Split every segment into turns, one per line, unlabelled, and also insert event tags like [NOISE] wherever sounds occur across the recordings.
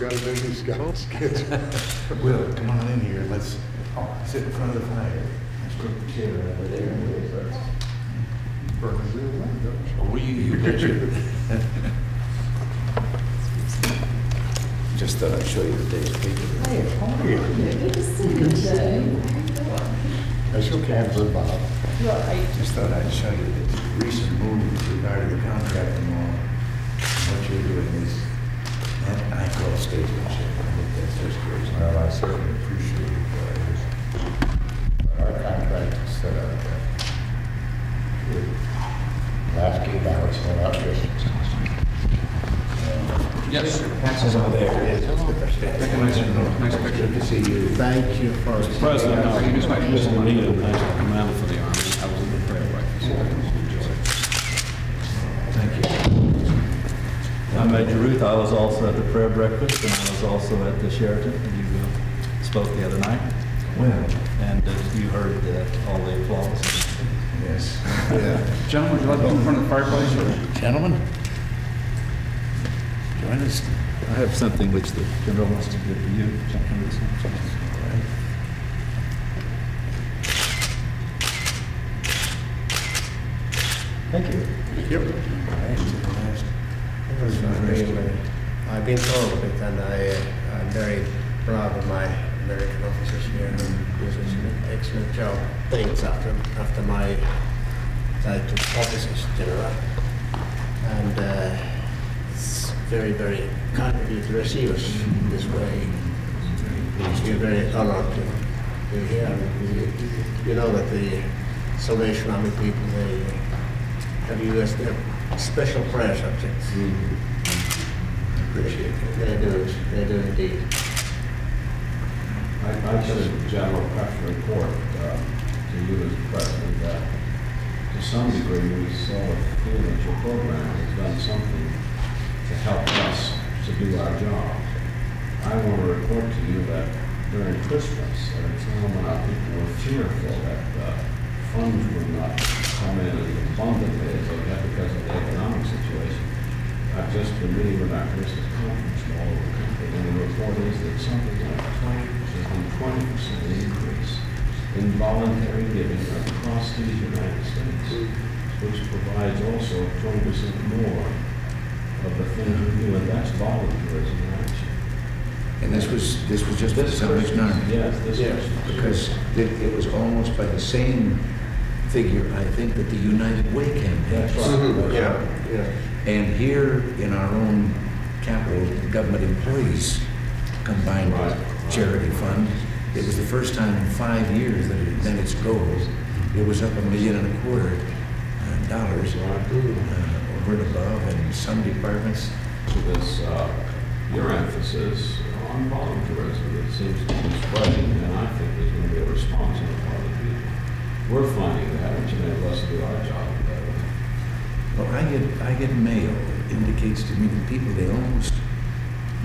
got it in his schedule.
Will, come on in here, let's oh, sit in front of the fire. Let's put the chair over there.
Burn real well, don't you?
Oh, you, you. Just thought I'd show you the day's paper.
Hey, how are you?
Good to see you today.
I shook hands with Bob.
Right.
Just thought I'd show you the recent moves regarding the contracting law. What you're doing is, and I call statesmanship. I think that's just great.
Well, I certainly appreciate it, guys. Our contract is set up that last gate ballots went out yesterday.
Yes.
Passes over there. Nice Good to see you.
Thank you for.
President, uh, Mr. Bonita, National Commander for the Army, I was in the prayer breakfast.
Thank you.
I'm Major Ruth. I was also at the prayer breakfast, and I was also at the Sheraton. You uh, spoke the other night,
Well,
and uh, you heard uh, all the applause.
Yes.
Yeah.
Gentlemen, would you like to go in front of the fireplace? or-
Gentlemen, join us.
I have something which the general wants to give to you. Something this one. Thank you.
Yep.
I've been told it, and I, uh, I'm very proud of my American officers here, and do such an excellent job. Thanks after, after my title office as general. And uh, it's very, very kind of you to receive us this way. We're very honored to be here. And You you know that the Salvation Army people, they have you as their special prayer subjects.
Appreciate it.
They do, they do indeed.
I, I just a general press report uh, to you as president that to some degree, we of feel that your program has done something to help us to do our job. I want to report to you that during Christmas, at a time when our people were fearful that uh, funds would not come in as abundantly as they have because of the economic situation, I've just been meeting with our Christmas conference all over the country, and the report is that something like twenty, there's been twenty percent increase in voluntary giving across the United States, which provides also twenty percent more of the things we do, and that's volunteerism in action.
And this was, this was just for the
This
Salvation
Christmas,
Army?
Yes, this
Yes.
Christmas.
Because it, it was almost by the same figure, I think, that the United Way campaign.
That's right.
Mm-hmm. Yeah, yeah.
And here in our own capital, government employees combined charity fund, it was the first time in five years that it had met its goals. It was up a million and a quarter uh, dollars uh, over and above, and some departments,
to this, uh, your emphasis on volunteerism that seems to be spreading, and I think there's going to be a response on the part of the people. We're finding that, which enables us to do our job better.
well, I get, I get mail indicates to me that people, they almost,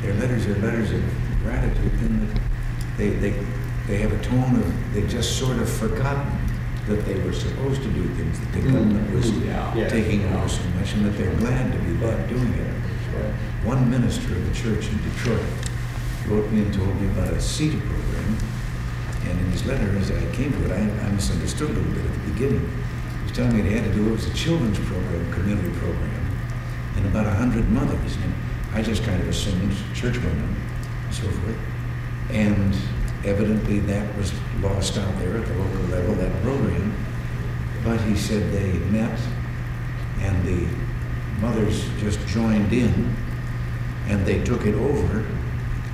their letters are letters of gratitude, in that they, they, they have a tone of, they've just sort of forgotten that they were supposed to do things, that the government mm-hmm. was
Yeah.
Yeah.
taking over so much, and that they're glad to be back doing it. One minister of the church in Detroit wrote me and told me about a CETA program, and in his letter, as I came to it, I, I misunderstood a little bit at the beginning. He was telling me it had to do, it was a children's program, community program, and about a hundred mothers, and I just kind of assumed church women, and so forth. And evidently that was lost out there at the local level, that program. But he said they met and the mothers just joined in and they took it over.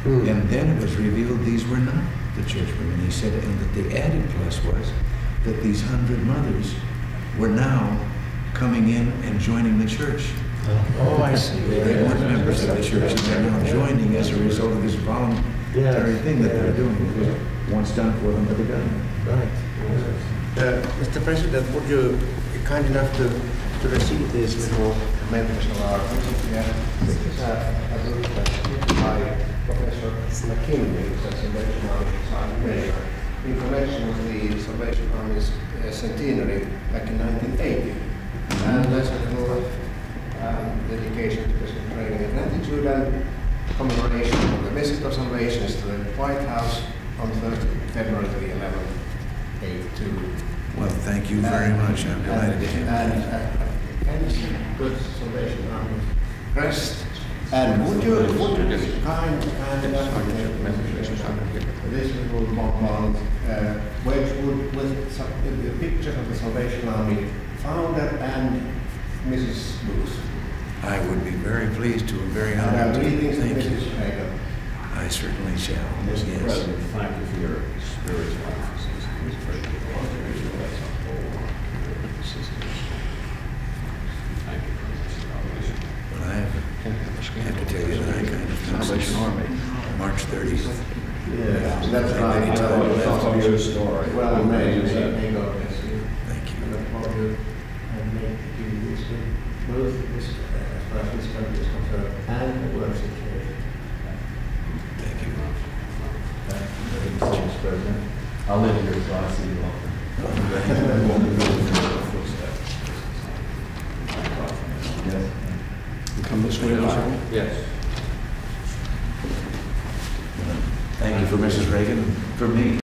Hmm. And then it was revealed these were not the church women. He said, and that the added plus was that these hundred mothers were now coming in and joining the church.
Oh, I see.
They weren't members of the church and they're now joining as a result of this voluntary thing that they're doing. It was once done for them by the government.
Right. Uh, Mr. President, would you be kind enough to, to receive these little members of our, yeah, this is a, a book by Professor McKinley, who's a Salvation Army Mayor, in connection with the Salvation Army's uh, centenary back in 1980. And there's a little um, dedication to President Reagan in gratitude and commemoration of the visit observations to the White House on Thursday, February the 11th, 8 to
Well, thank you very much. I'm delighted to have
And,
that.
and good Salvation Army crest. And would you, would you kind, kind of, this little compound, uh, which would, with the picture of the Salvation Army founder and Mrs. Booth.
I would be very pleased to, and very
And
honored
I'm
to.
reading to. Mrs. Reagan.
I certainly shall,
Mr.
yes.
President, thank you for your spiritual emphasis. It was very good. That's a whole lot of assistance. Thank you very much.
But I have to tell you that I kind of. Salvation Army. March thirtieth.
Yeah, that's
Thank
right.
you.
That's a good story.
Well, may,
Use that.
may God bless you.
Thank you.
And upon you, and may you wisdom, both this, uh, as far as this country is concerned, and the works it carries.
Thank you.
Mr. President. I'll live here so I see you often. [LAUGHS]